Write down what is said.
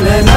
Hallelujah.